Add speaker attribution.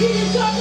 Speaker 1: You can talk